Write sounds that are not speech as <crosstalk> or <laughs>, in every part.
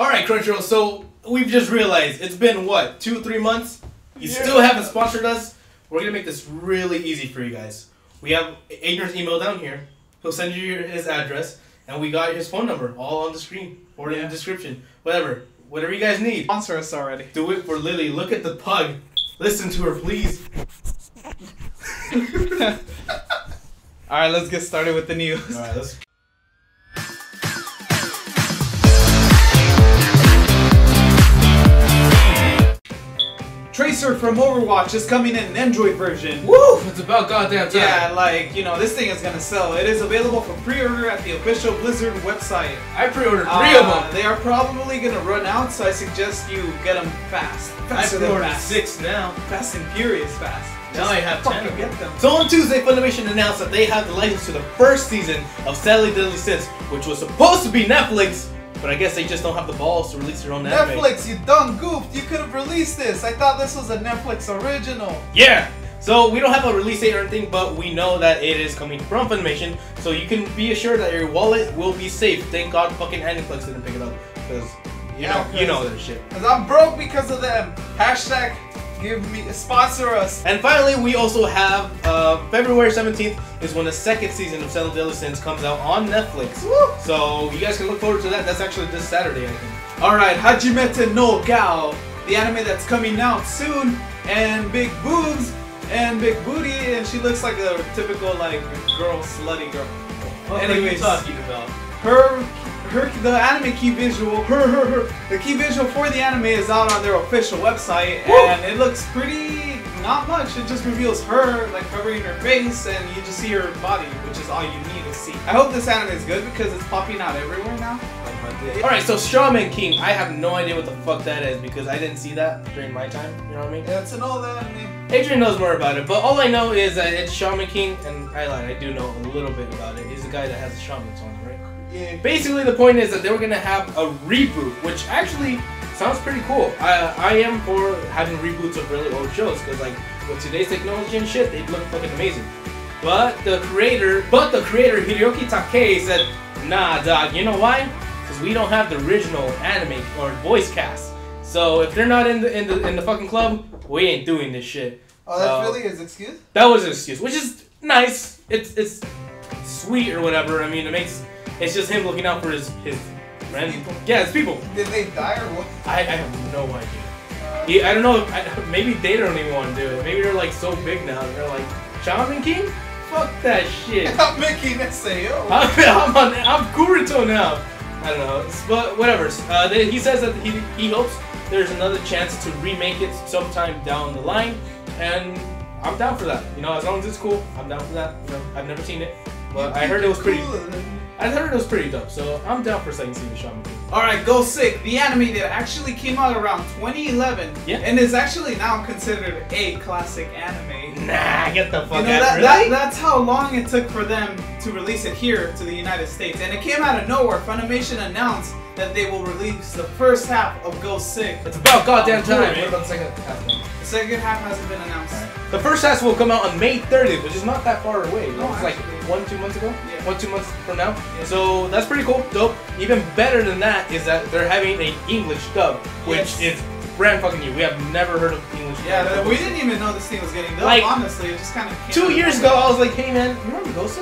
All right, Crunchyroll. So we've just realized it's been what two, three months. You Yeah. still haven't sponsored us. We're gonna make this really easy for you guys. We have Adrian's email down here. He'll send you his address, and we got his phone number all on the screen or in the description. Whatever, whatever you guys need. Sponsor us already. Do it for Lily. Look at the pug. Listen to her, please. <laughs> All right, let's get started with the news. All right, let's. Tracer from Overwatch is coming in an Android version. Woo! It's about goddamn time. Yeah, like, you know, this thing is gonna sell. It is available for pre-order at the official Blizzard website. I pre-ordered three of Uh, them. They are probably gonna run out, so I suggest you get them fast. I Faster than pre-ordered fast. six now. Fast and furious fast. Now I have fucking 10. get them. So on Tuesday, Funimation announced that they have the license to the first season of Seven Deadly Sins, which was supposed to be Netflix, but I guess they just don't have the balls to release their own anime. Netflix, you dumb goof! You could have released this. I thought this was a Netflix original. Yeah. So we don't have a release date or anything, but we know that it is coming from Funimation, so you can be assured that your wallet will be safe. Thank God fucking Aniplex didn't pick it up, because you Yeah, know you know that shit. Cause I'm broke because of them. Hashtag give me sponsor us. And finally, we also have uh, February 17th is when the second season of Seven Deadly Sins comes out on Netflix. Woo! So you guys can look forward to that. That's actually this Saturday, I think. All right, Hajimete no Gal, the anime that's coming out soon, and big boobs and big booty, and she looks like a typical like girl, slutty girl. What are you talking about? Her, her, the anime key visual, her, her, her, the key visual for the anime is out on their official website, Woo! and it looks pretty. Not much. It just reveals her like covering her face, and you just see her body, which is all you need to see. I hope this anime is good because it's popping out everywhere now. All right, so Strawman King. I have no idea what the fuck that is because I didn't see that during my time. You know what I mean? Yeah, it's an old anime. Adrian knows more about it, but all I know is that it's Shaman King, and I lied. I do know a little bit about it. He's the guy that has the shamans on, right? Yeah. Basically, the point is that they were gonna have a reboot, which actually sounds pretty cool. I I am for having reboots of really old shows because like with today's technology and shit, they'd look fucking amazing. But the creator, but the creator Hiroki Takei said, "Nah, dog. You know why? Because we don't have the original anime or voice cast. So if they're not in the in the in the fucking club, we ain't doing this shit." Oh, that's So- really his excuse? that was an excuse, which is nice. It's it's sweet or whatever. I mean, it makes it's just him looking out for his his friend. people. Yeah, it's people. Did they die or what? I, I have no idea. He, I don't know. I, maybe they don't even want to do it. Maybe they're like so big now. They're like Shaman King. Fuck that shit. I'm making SAO. I'm, I'm on. I'm Kuruto now. I don't know, but whatever. Uh, they, he says that he he hopes there's another chance to remake it sometime down the line, and I'm down for that. You know, as long as it's cool, I'm down for that. You know, I've never seen it, but I heard it was pretty. I heard it was pretty dope, so I'm down for second season Shaman King. Alright, Go Sick, the anime that actually came out around 2011 Yeah. and is actually now considered a classic anime. Nah, get the fuck You know, out. that, really? that, that's how long it took for them to release it here to the United States. And it came out of nowhere. Funimation announced that they will release the first half of Gosick. it's about goddamn time. What about the second half? Second half hasn't been announced. The first half will come out on May 30th, which is not that far away. Oh, no, was like one, two months ago. Yeah. One, two months from now. Yeah. So that's pretty cool, dope. Even better than that is that they're having an English dub, which Yes. is brand fucking new. We have never heard of English. Yeah, we didn't even know this thing was getting done. Like, honestly, it just kind of Two years ago, I was like, hey man, you remember Ghost?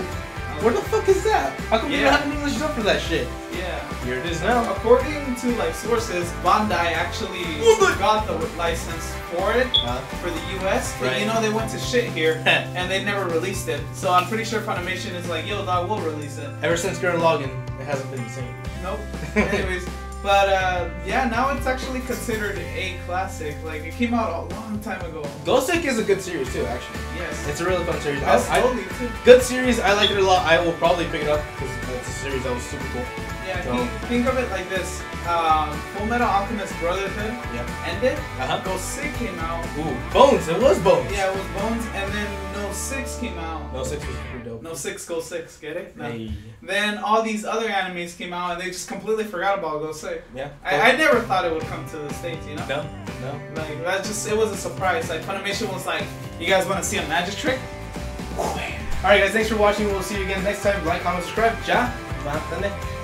Where the fuck is that? How come you Yeah. don't have an English dub for that shit? Yeah. Here it is now. According to like sources, Bandai actually Bandai. got the license for it Uh, for the US, but Right. you know they went to shit here <laughs> and they never released it. So I'm pretty sure Funimation is like, yo, dog, we'll release it. Ever since Gurren Lagann, it hasn't been the same. Nope. <laughs> Anyways, but uh, yeah, now it's actually considered a classic. Like it came out a long time ago. Gosick is a good series too, actually. Yes. It's a really fun series. That's I, I, too. good series. I like it a lot. I will probably pick it up because it's a series that was super cool. Yeah, So- think, think of it like this. Um, Full Metal Alchemist Brotherhood Yep. ended. Uh-huh. Gosick came out. Ooh, Bones. It was Bones. Yeah, it was Bones, and then No Six came out. No six was pretty dope. No Six Go Six, get it? No. Hey. Then all these other animes came out, and they just completely forgot about Go Six. Yeah. I, I never thought it would come to the states, you know. no, no. Like that just it was a surprise. Like Funimation was like, "You guys want to see a magic trick?" All right, guys. Thanks for watching. We'll see you again next time. Like, comment, subscribe. Ja. Mantane.